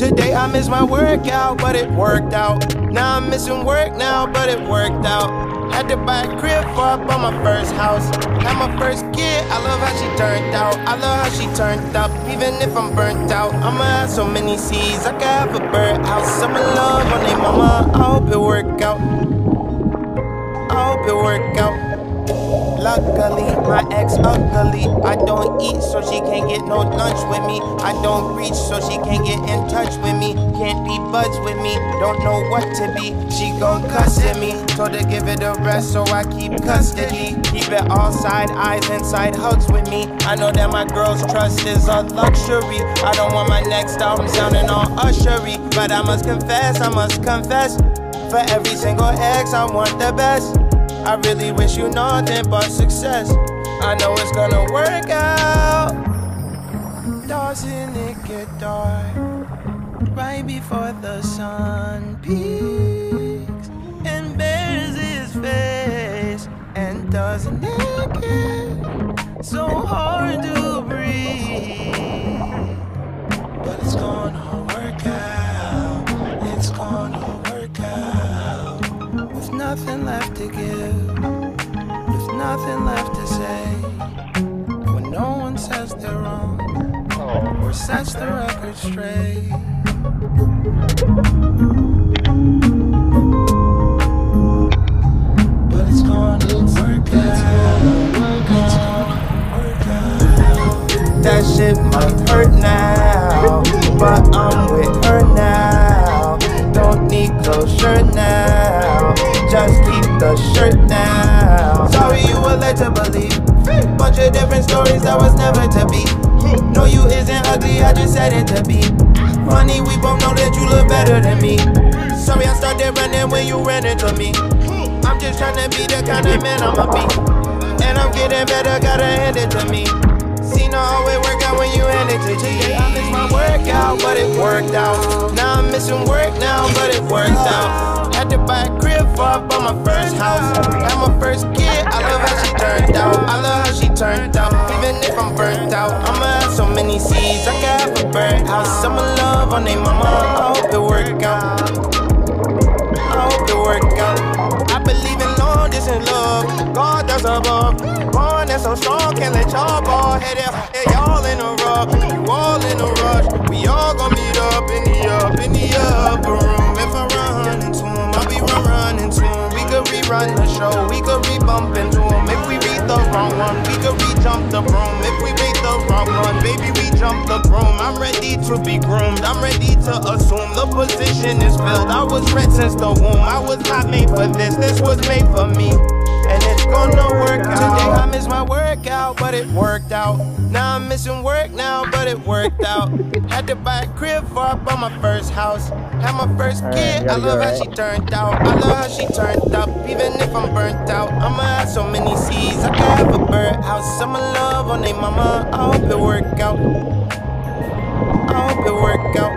Today I missed my workout, but it worked out. Now I'm missing work now, but it worked out. Had to buy a crib for I my first house. Had my first kid, I love how she turned out. I love how she turned up, even if I'm burnt out. I'ma have so many seeds, I could have a birdhouse. I'm in love on they mama, I hope it work out. I hope it work out. Luckily, my ex ugly. I don't eat, so she can't get no lunch with me. I don't reach, so she can't get in touch with me. Can't be buds with me, don't know what to be. She gon' cuss at me. Told her give it a rest, so I keep custody. Keep it all side eyes inside hugs with me. I know that my girl's trust is a luxury. I don't want my next album sounding all ushery, but I must confess, I must confess. For every single ex, I want the best. I really wish you nothing but success. I know it's gonna work out. Doesn't it get dark right before the sun peaks and bears his face? And doesn't it get nothing left to give, with nothing left to say. When no one says they're wrong oh. or sets the record straight. But it's gonna work out. It's gonna work out. That shit might hurt now, but I'm with her now. Don't need closure now, just keep the shirt down. Sorry you were led to believe. Bunch of different stories that was never to be. No, you isn't ugly, I just said it to be. Funny, we both know that you look better than me. Sorry, I started running when you ran into me. I'm just trying to be the kind of man I'ma be. And I'm getting better, gotta hand it to me. See, no, always work out when you hand it to G. I missed my workout, but it worked out. Now I'm missing work now, but it worked out. Had to buy a crib I bought my first house. Had my first kid, I love how she turned out. I love how she turned out. Even if I'm burnt out, I'ma have so many seeds. I could have a birdhouse. I'm in love on they mama. I hope it work out. I hope it work out. I believe in long distance love. God that's above. Born that's so strong, can't let y'all ball headed. Y'all in a rush. You all in a Rerun the show. We could re-bump into him. If we read the wrong one, we could re-jump the broom. If we read the wrong one, baby, we jump the broom. I'm ready to be groomed. I'm ready to assume the position is filled. I was red since the womb. I was not made for this. This was made for me. It worked out. Now I'm missing work now, but it worked out. Had to buy a crib for I bought my first house. Had my first kid, I love how she turned out. I love how she turned up, even if I'm burnt out. I'ma have so many seeds, I could have a birdhouse. I'm in love on they mama, I hope it work out. I hope it work out.